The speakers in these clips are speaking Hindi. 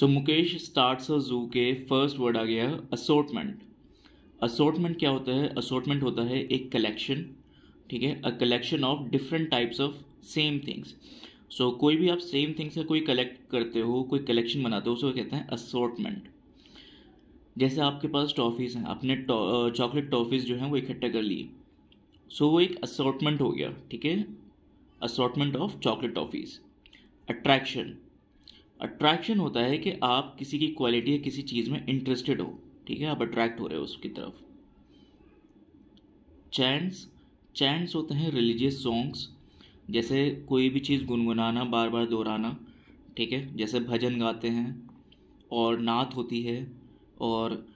सो मुकेश स्टार्ट्स जू के फ़र्स्ट वर्ड आ गया असोटमेंट असोर्टमेंट क्या होता है? असोटमेंट होता है एक कलेक्शन ठीक है? A collection of different types of same things so कोई भी आप सेम थिंग्स का कोई कलेक्ट करते हो कोई कलेक्शन बनाते हो उसको कहते हैं असोटमेंट जैसे आपके पास टॉफ़ीज़ हैं आपने चॉकलेट टॉफ़ीज़ जो हैं वो इकट्ठा कर ली सो so, वो एक असॉर्टमेंट हो गया ठीक है? Assortment of chocolate toffees attraction attraction होता है कि आप किसी की क्वालिटी या किसी चीज़ में इंटरेस्टेड हो, ठीक है? आप अट्रैक्ट हो रहे हो उसकी तरफ़। चैंट्स चैंट्स होते हैं रिलीजियस सॉन्ग्स जैसे कोई भी चीज़ गुनगुनाना बार बार दोहराना, ठीक है? जैसे भजन गाते हैं, और नात होती है, और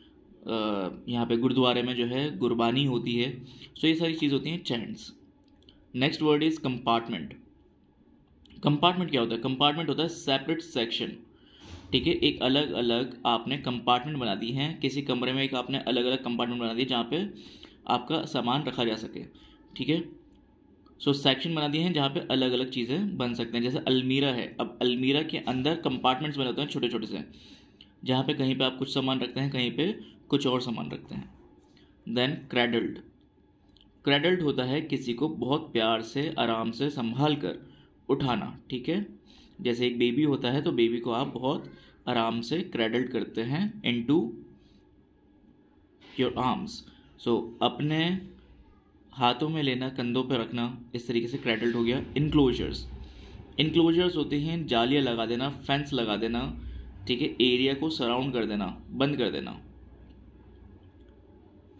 यहाँ पे गुरुद्वारे में जो है गुरबानी होती है, सो ये सारी चीज़ होती हैं chants next word is compartment compartment क्या होता है? कंपार्टमेंट होता है सेपरेट सेक्शन ठीक है? एक अलग अलग आपने कंपार्टमेंट बना दी हैं। किसी कमरे में एक आपने अलग अलग कंपार्टमेंट बना दिए जहाँ पे आपका सामान रखा जा सके। ठीक है? सो सेक्शन बना दिए हैं जहाँ पे अलग अलग चीज़ें बन सकते हैं। जैसे अलमीरा है। अब अलमीरा के अंदर कंपार्टमेंट्स बने होते हैं छोटे छोटे से। जहाँ पे कहीं पे आप कुछ सामान रखते हैं, कहीं पे कुछ और सामान रखते हैं। देन क्रेडल्ड क्रेडल्ड होता है किसी को बहुत प्यार से, आराम से संभाल कर उठाना, ठीक है? जैसे एक बेबी होता है तो बेबी को आप बहुत आराम से क्रेडल्ड करते हैं into your arms so अपने हाथों में लेना, कंधों पर रखना, इस तरीके से क्रेडल्ड हो गया इनक्लोजर्स इनक्लोजर्स होते हैं, जालियाँ लगा देना फेंस लगा देना, ठीक है? एरिया को सराउंड कर देना, बंद कर देना.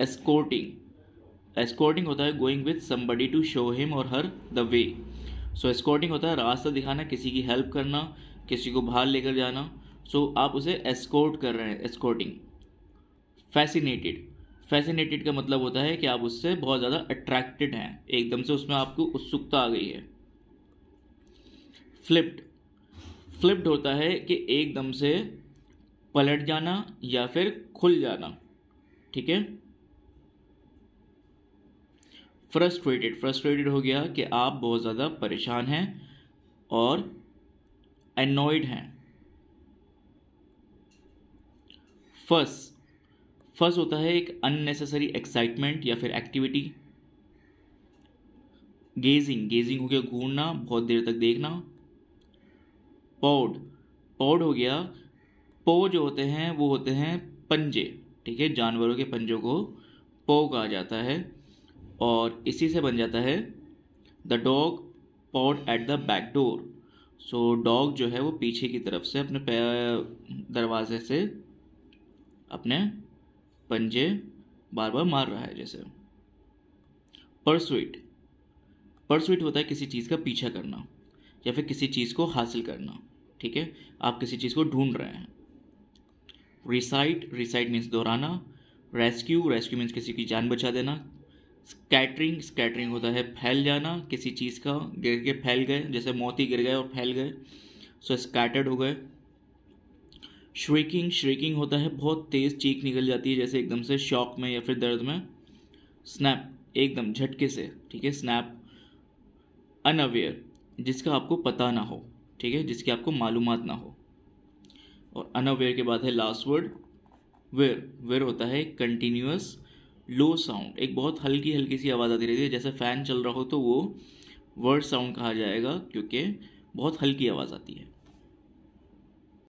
एस्कोर्टिंग एस्कोर्टिंग होता है going with somebody to show him और हर द वे सो एस्कोर्टिंग होता है रास्ता दिखाना किसी की हेल्प करना किसी को बाहर लेकर जाना। सो so, आप उसे एस्कोर्ट कर रहे हैं एस्कोर्टिंग फैसिनेटेड फैसिनेटेड का मतलब होता है कि आप उससे बहुत ज़्यादा अट्रैक्टेड हैं। एकदम से उसमें आपको उत्सुकता आ गई है। फ्लिप्ड फ्लिप्ड होता है कि एकदम से पलट जाना या फिर खुल जाना। ठीक है? फ्रस्ट्रेटेड फ्रस्ट्रेटेड हो गया कि आप बहुत ज़्यादा परेशान हैं और एनॉयड हैं। फस फस होता है एक अननेसेसरी एक्साइटमेंट या फिर एक्टिविटी गेजिंग गेजिंग हो गया घूरना, बहुत देर तक देखना। पौड पौड हो गया, पो जो होते हैं, वो होते हैं पंजे। ठीक है, जानवरों के पंजों को पो कहा जाता है। और इसी से बन जाता है the dog pod at the back door so dog जो है वो पीछे की तरफ़ से अपने दरवाजे से अपने पंजे बार बार मार रहा है जैसे। परसुइट परसुइट होता है किसी चीज़ का पीछा करना या फिर किसी चीज़ को हासिल करना, ठीक है? आप किसी चीज़ को ढूंढ रहे हैं। रिसाइट रिसाइट मीन्स दोहराना। रेस्क्यू रेस्क्यू मीन्स किसी की जान बचा देना। स्कैटरिंग स्कैटरिंग होता है, फैल जाना किसी चीज़ का, गिर के फैल गए, जैसे मोती गिर गए और फैल गए सो स्कैटर्ड हो गए। श्रिकिंग श्रिकिंग होता है, बहुत तेज़ चीख निकल जाती है, जैसे एकदम से शॉक में या फिर दर्द में। स्नैप एकदम झटके से, ठीक है स्नैप अनअवेयर जिसका आपको पता ना हो, ठीक है, जिसकी आपको मालूम ना हो। और अनअवेयर के बाद है लास्ट वर्ड वेयर वेयर होता है कंटिन्यूस लो साउंड एक बहुत हल्की हल्की सी आवाज़ आती रहती है। जैसे फ़ैन चल रहा हो तो वो वर्ड साउंड कहा जाएगा, क्योंकि बहुत हल्की आवाज़ आती है।